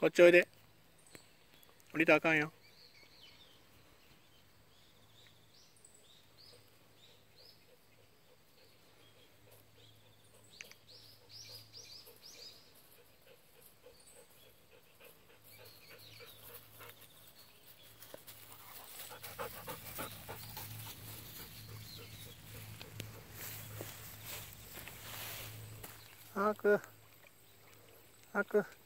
こっちおいで。降りたらあかんよ。あく。あく。